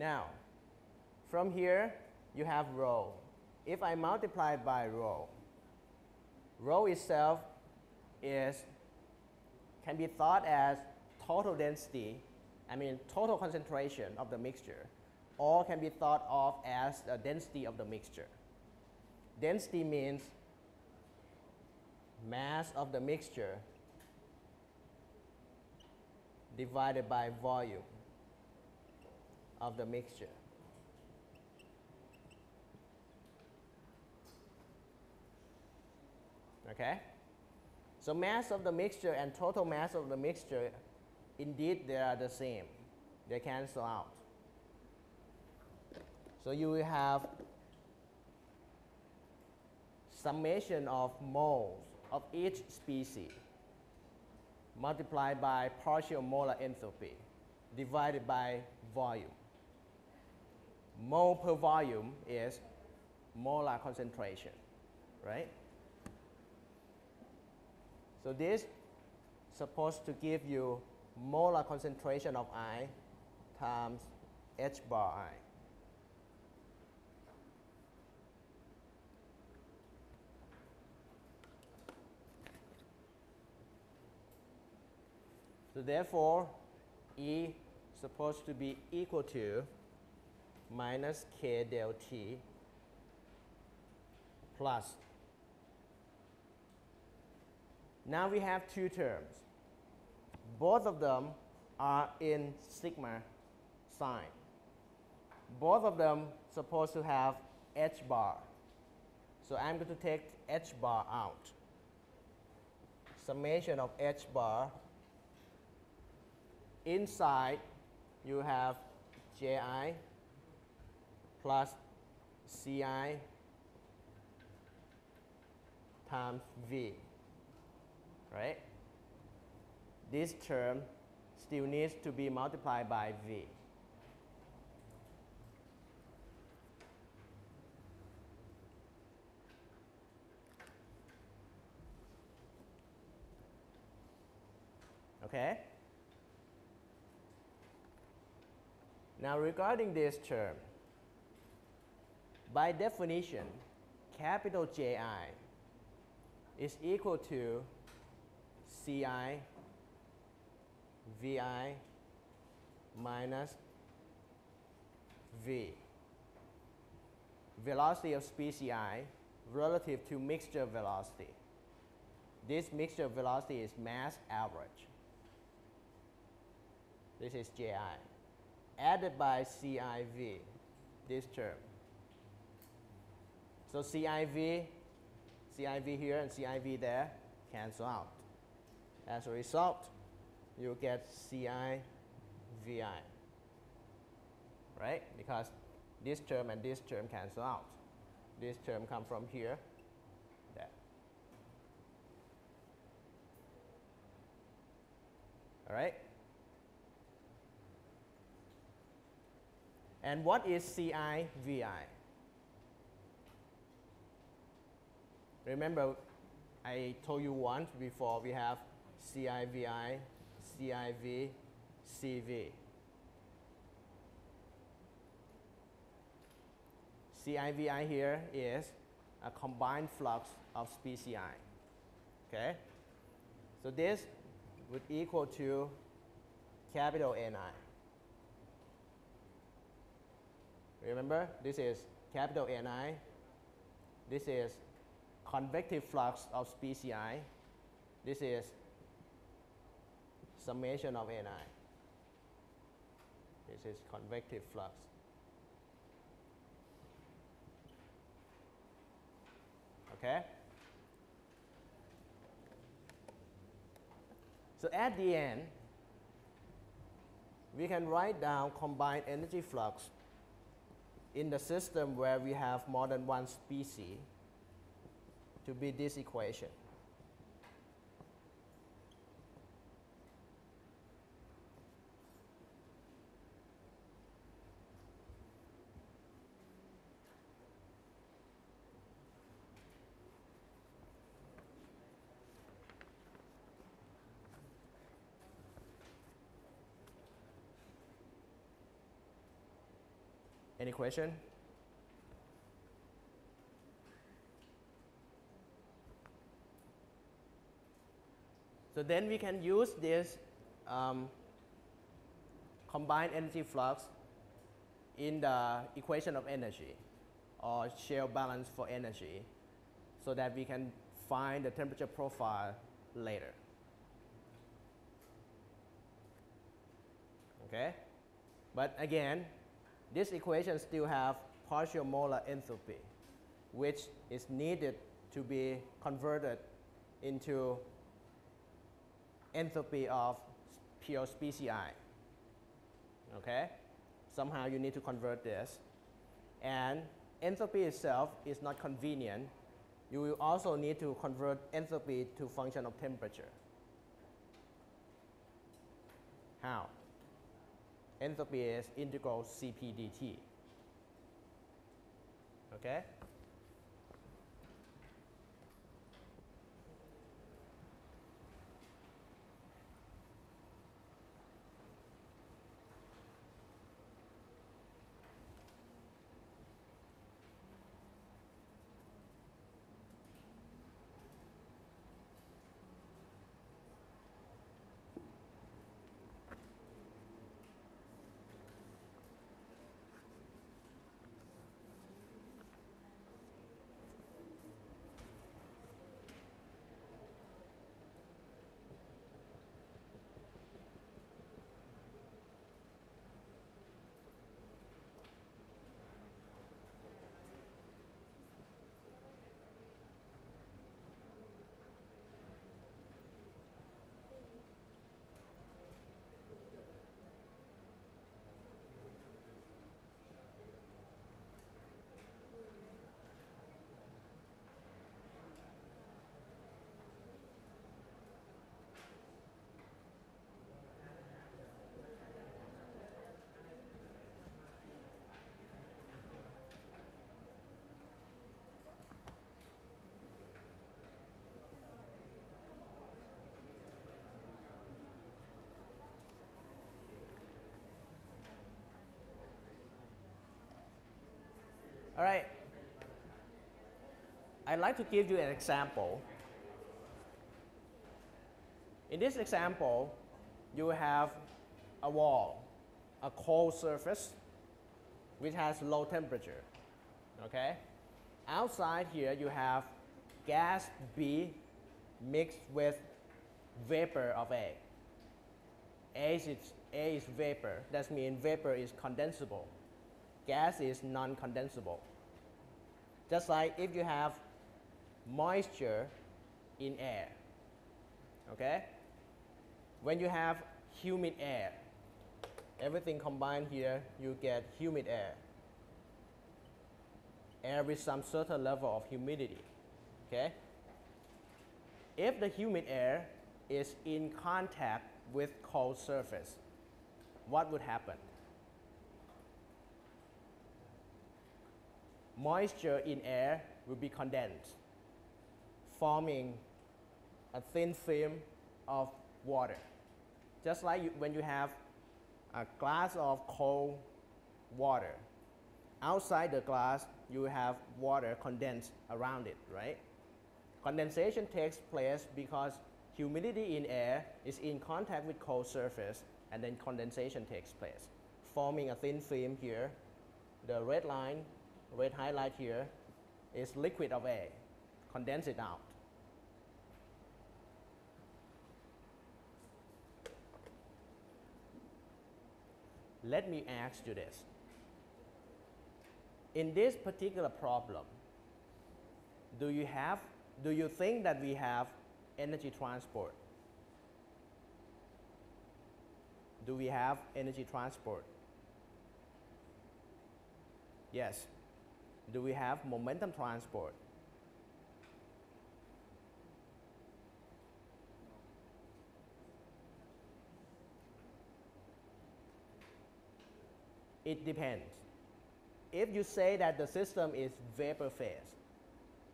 Now, from here, you have rho. If I multiply by rho, rho itself is, can be thought as total density, I mean total concentration of the mixture, or can be thought of as the density of the mixture. Density means mass of the mixture divided by volume of the mixture. Okay? So mass of the mixture and total mass of the mixture, indeed they are the same. They cancel out. So you will have summation of moles of each species multiplied by partial molar enthalpy divided by volume. Mole per volume is molar concentration, right? So this supposed to give you molar concentration of I times H bar I. So therefore, E supposed to be equal to minus K del T plus. Now we have two terms. Both of them are in sigma sign. Both of them supposed to have H bar. So I'm going to take H bar out. Summation of H bar inside you have Ji plus Ci times V, right? This term still needs to be multiplied by V. Okay? Now regarding this term, by definition, capital Ji is equal to Ci Vi minus V. Velocity of species I relative to mixture velocity. This mixture velocity is mass average. This is Ji added by CIV, this term. So CIV, CIV here and CIV there cancel out. As a result, you get CIVI, right? Because this term and this term cancel out. This term come from here, there. All right? And what is CIVI? Remember, I told you once before we have CIVI, CIV, CV. CIVI here is a combined flux of species I. Okay? So this would equal to capital NI. Remember, this is capital Ni. This is convective flux of species I. This is summation of Ni. This is convective flux. Okay? So at the end, we can write down combined energy flux in the system where we have more than one species to be this equation. Any question? So then we can use this um, combined energy flux in the equation of energy or shell balance for energy so that we can find the temperature profile later. Okay? But again, this equation still have partial molar enthalpy, which is needed to be converted into enthalpy of pure species. Okay? Somehow you need to convert this. And enthalpy itself is not convenient. You will also need to convert enthalpy to function of temperature. How? Enthalpy is integral Cp dt. Okay? All right. I'd like to give you an example. In this example, you have a wall, a cold surface, which has low temperature. Okay? Outside here, you have gas B mixed with vapor of A. A is, A is vapor. That means vapor is condensable. Gas is non-condensable. Just like if you have moisture in air, okay? When you have humid air, everything combined here, you get humid air. Air with some certain level of humidity, okay? If the humid air is in contact with cold surface, what would happen? Moisture in air will be condensed, forming a thin film of water. Just like you, when you have a glass of cold water, outside the glass you have water condensed around it, right? Condensation takes place because humidity in air is in contact with cold surface and then condensation takes place, forming a thin film here. The red line red highlight here is liquid of air. Condense it out. Let me ask you this. In this particular problem, do you have, do you think that we have energy transport? Do we have energy transport? Yes do we have momentum transport? It depends. If you say that the system is vapor phase,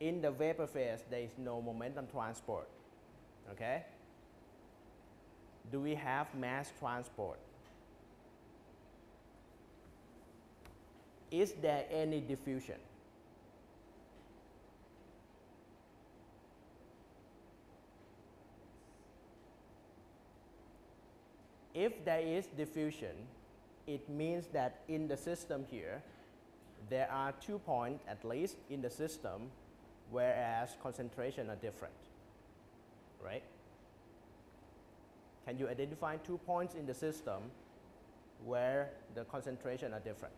in the vapor phase there is no momentum transport. Okay? Do we have mass transport? Is there any diffusion? If there is diffusion, it means that in the system here, there are two points at least in the system, whereas concentration are different, right? Can you identify two points in the system where the concentration are different?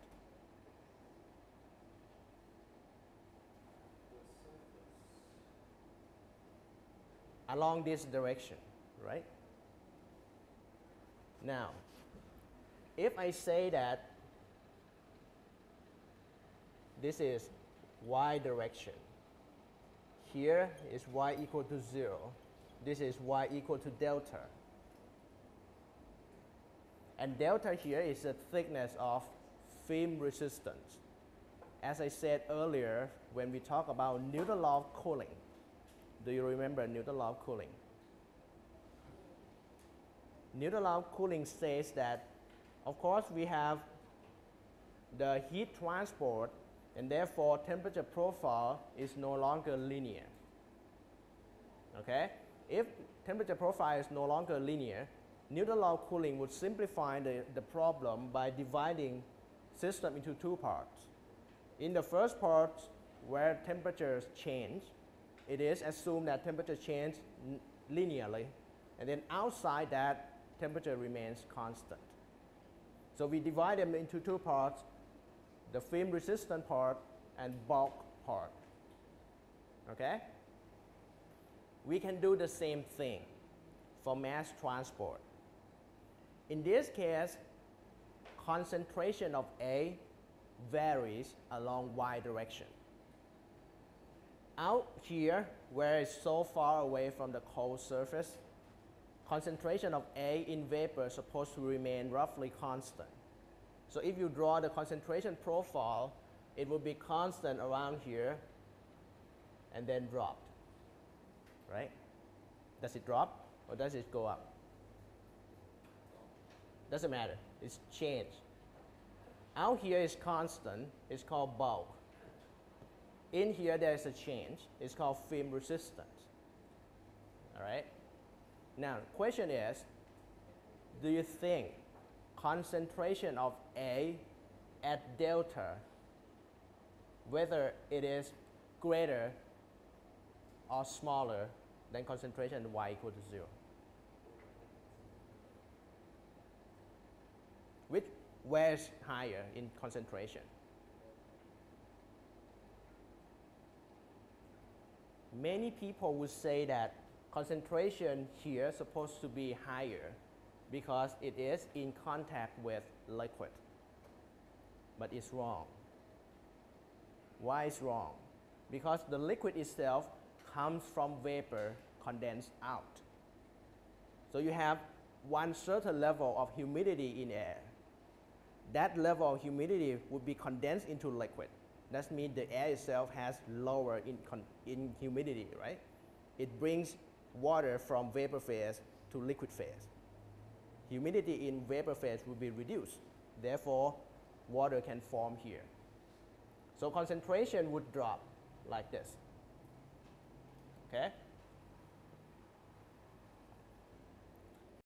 Along this direction, right? Now, if I say that this is y direction, here is y equal to 0, this is y equal to delta. And delta here is the thickness of film resistance. As I said earlier, when we talk about Newton law of cooling, do you remember Newton law of cooling? Newton law of cooling says that, of course, we have the heat transport, and therefore temperature profile is no longer linear. Okay? If temperature profile is no longer linear, Newton law of cooling would simplify the, the problem by dividing system into two parts. In the first part, where temperatures change, it is assumed that temperature change linearly, and then outside that, temperature remains constant. So we divide them into two parts, the film resistant part and bulk part. Okay? We can do the same thing for mass transport. In this case, concentration of A varies along y direction. Out here, where it's so far away from the cold surface, concentration of A in vapor is supposed to remain roughly constant. So if you draw the concentration profile, it will be constant around here and then dropped, right? Does it drop or does it go up? Doesn't matter, it's change. Out here is constant, it's called bulk. In here there is a change, it's called film resistance. All right? Now, question is, do you think concentration of A at delta, whether it is greater or smaller than concentration at y equal to 0? Which, where is higher in concentration? Many people would say that concentration here is supposed to be higher because it is in contact with liquid. But it's wrong. Why is wrong? Because the liquid itself comes from vapor condensed out. So you have one certain level of humidity in air. That level of humidity would be condensed into liquid. That means the air itself has lower in, in humidity, right? It brings water from vapor phase to liquid phase. Humidity in vapor phase will be reduced. Therefore, water can form here. So concentration would drop like this. Okay?